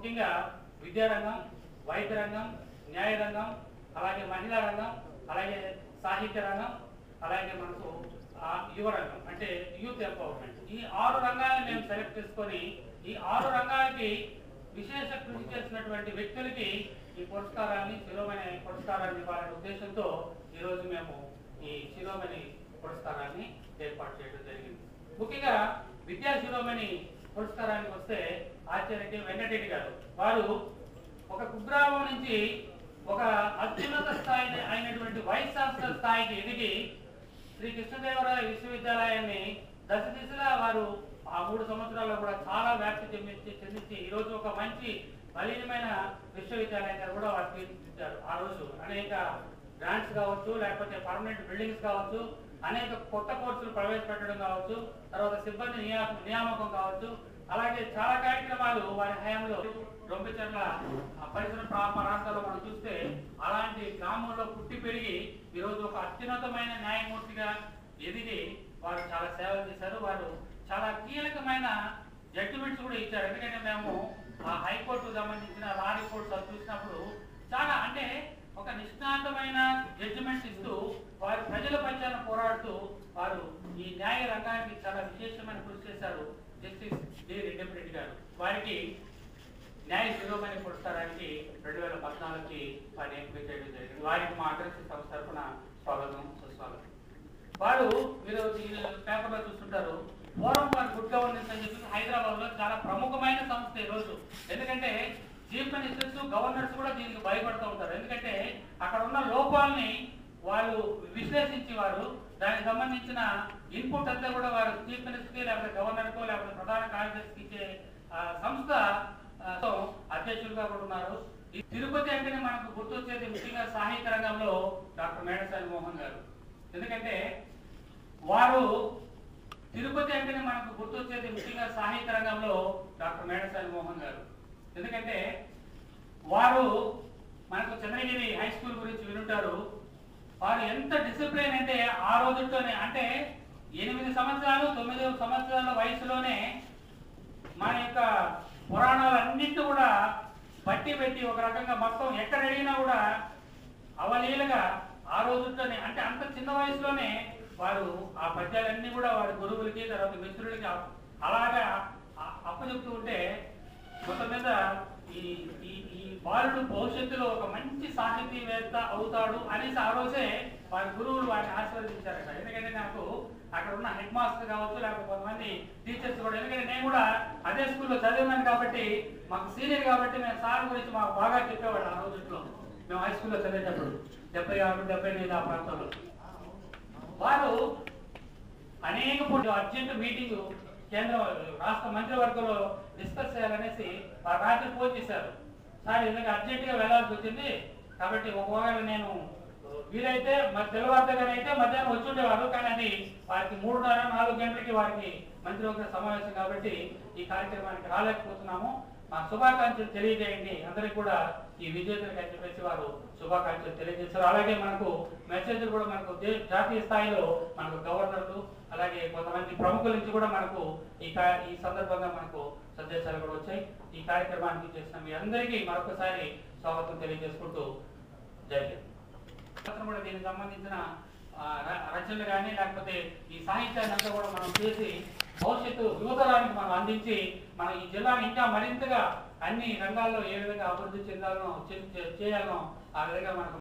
ముఖ్యంగా విద్యారంగం వైద్య రంగం న్యాయ రంగం అలాగే మహిళా రంగం అలాగే సాహిత్య రంగం అలాగే మనకు ఆ, యువ రంగం అంటే యూత్ ఎంపవర్మెంట్. ఈ ఆరు రంగాలను మేము సెలెక్ట్ చేసుకొని ఈ ఆరు రంగాలకి విశేష కృషి చేసినటువంటి వ్యక్తులకి ఈ పురస్కారాన్ని శిరోమణి పురస్కారాన్ని ఇవ్వాలనే ఉద్దేశంతో ఈరోజు మేము ఈ శిరోమణి పురస్కారాన్ని ఏర్పాటు చేయడం జరిగింది. ముఖ్యంగా విద్యా శిరోమణి పురస్కారానికి వస్తే ఆచార్య వెంకటరెడ్డి గారు. వారు ఒక కుగ్రామం నుంచి ఒక అత్యున్నత స్థాయి అయినటువంటి వైస్ ఛాన్సలర్ స్థాయికి ఎదిగి శ్రీ కృష్ణదేవరాయ విశ్వవిద్యాలయాన్ని దశ దిశగా వారు ఆ మూడు సంవత్సరాల్లో కూడా చాలా వ్యాప్తి చెందించి చెందించి ఈ రోజు ఒక మంచి బలీనమైన విశ్వవిద్యాలయంగా కూడా వారు తీర్చిదిద్దారు. ఆ రోజు అనేక గ్రాంట్స్ కావచ్చు లేకపోతే పర్మనెంట్ బిల్డింగ్స్ కావచ్చు అనేక కొత్త కోర్సులు ప్రవేశపెట్టడం కావచ్చు తర్వాత సిబ్బంది నియామకం కావచ్చు అలాగే చాలా కార్యక్రమాలు వారి హయాంలో రొంపిచర్ల ఆ పరిసర ప్రాంతాల్లో మనం చూస్తే అలాంటి గ్రామంలో పుట్టి పెరిగి ఈరోజు ఒక అత్యున్నతమైన న్యాయమూర్తిగా ఎదిగి వారు చాలా సేవలు చేశారు. వారు చాలా కీలకమైన జడ్జిమెంట్స్ కూడా ఇచ్చారు. ఎందుకంటే మేము ఆ హైకోర్టుకు సంబంధించిన లా రిపోర్ట్స్ చూసినప్పుడు చాలా అంటే ఒక నిష్ణాంతమైన జడ్జిమెంట్స్ ఇస్తూ పోరాడుతూ వారు ఈ న్యాయ రంగానికి చాలా విశేషమైన కృషి చేశారు జస్టిస్ డి రెడ్డి గారు. వారికి న్యాయ శిరోమణి పురస్కారానికి రెండు వేల పద్నాలుగుకి వారిని ఎంపిక చేయడం జరిగింది. వారికి మా అడ్రస్ సంస్థ తరఫున స్వాగతం సుస్వాగతం. వారు మీరు పేపర్లో చూస్తుంటారు ఫోరం ఫర్ గుడ్ గవర్నెన్స్ అని చెప్పి హైదరాబాద్లో చాలా ప్రముఖమైన సంస్థ ఈ రోజు. ఎందుకంటే చీఫ్ మినిస్టర్స్ గవర్నర్స్ కూడా దీనికి భయపడుతూ ఉంటారు. ఎందుకంటే అక్కడ ఉన్న లోపాలని వాళ్ళు విశ్లేషించి వారు దానికి సంబంధించిన ఇన్పుట్ అంతా కూడా వారు చీఫ్ మినిస్టర్కి లేకపోతే గవర్నర్కో లేకపోతే ప్రధాన కార్యదర్శికి ఇచ్చే ఆ, సంస్థ అధ్యక్షులుగా కూడా ఉన్నారు. ఈ తిరుపతి అంటేనే మనకు గుర్తొచ్చేది ముఖ్యంగా సాహిత్య రంగంలో డాక్టర్ మేడసాయి మోహన్ గారు. ఎందుకంటే వారు తిరుపతి అంటేనే మనకు గుర్తొచ్చేది ముఖ్యంగా సాహిత్య రంగంలో డాక్టర్ మేడసాయి మోహన్ గారు. ఎందుకంటే వారు మనకు చంద్రగిరి హై స్కూల్ గురించి వినుంటారు. వారు ఎంత డిసిప్లిన్ అంటే ఆ రోజుల్లోనే అంటే ఎనిమిది సంవత్సరాలు తొమ్మిది సంవత్సరాల వయసులోనే మన యొక్క పురాణాలన్నింటి కూడా బట్టి పెట్టి ఒక రకంగా మొత్తం ఎక్కడ అడిగినా కూడా అవలీలగా ఆ రోజుల్లోనే అంటే అంత చిన్న వయసులోనే వారు ఆ పద్యాలన్నీ కూడా వారి గురువులకి తర్వాత మిత్రులకి అలాగా అ- అప్పచెప్తూ ఉంటే మొత్తం మీద ఈ బాలుడు భవిష్యత్తులో ఒక మంచి సాహితీవేత్త అవుతాడు అనేసి ఆ రోజే వారి గురువులు వారిని ఆశీర్వదించారట. ఎందుకంటే నాకు అక్కడ ఉన్న హెడ్ మాస్టర్ కావచ్చు లేకపోతే కొంతమంది టీచర్స్ కూడా ఎందుకంటే నేను కూడా అదే స్కూల్లో చదివినాను కాబట్టి మాకు సీనియర్ కాబట్టి మేము సార్ గురించి మాకు బాగా చెప్పేవాడు ఆ రోజుల్లో. మేము హై స్కూల్లో చదివేటప్పుడు డెబ్బై ఆరు డెబ్బై ఎనిమిది ఆ ప్రాంతంలో. వారు అనేక అర్జెంట్ మీటింగ్ కేంద్ర రాష్ట్ర మంత్రివర్గంలో డిస్కస్ చేయాలనేసి వారు రాత్రి ఫోన్ చేశారు. సార్ ఎందుకంటే అర్జెంట్గా వెళ్ళాల్సి వచ్చింది. కాబట్టి ఒకవేళ నేను వీలైతే మరి తెల్లవారుగానే అయితే మధ్యాహ్నం వచ్చి ఉండేవారు. కానీ అది వారికి మూడున్నర నాలుగు గంటలకి వారికి మంత్రివర్గ సమావేశం కాబట్టి ఈ కార్యక్రమానికి రాలేకపోతున్నాము. మా శుభాకాంక్షలు తెలియజేయండి. అందరికి కూడా ఈ విజేతలకు అని చెప్పేసి వారు శుభాకాంక్షలు తెలియజేశారు అలాగే మనకు మెసేజ్లు కూడా మనకు జాతీయ స్థాయిలో మనకు గవర్నర్లు అలాగే కొంతమంది ప్రముఖుల నుంచి కూడా మనకు ఈ ఈ సందర్భంగా మనకు సందేశాలు కూడా వచ్చాయి. ఈ కార్యక్రమానికి చేసిన మీ అందరికీ మరొకసారి స్వాగతం తెలియజేసుకుంటూ జరిగింది కూడా దీనికి సంబంధించిన రచనలు కానీ లేకపోతే ఈ సాహిత్యాన్ని అంతా కూడా మనం చేసి భవిష్యత్తు యువతరానికి మనం అందించి మన ఈ జిల్లాని ఇంకా మరింతగా అన్ని రంగాల్లో ఏ విధంగా అభివృద్ధి చెందాలనో చేయాలనో ఆ విధంగా మనకు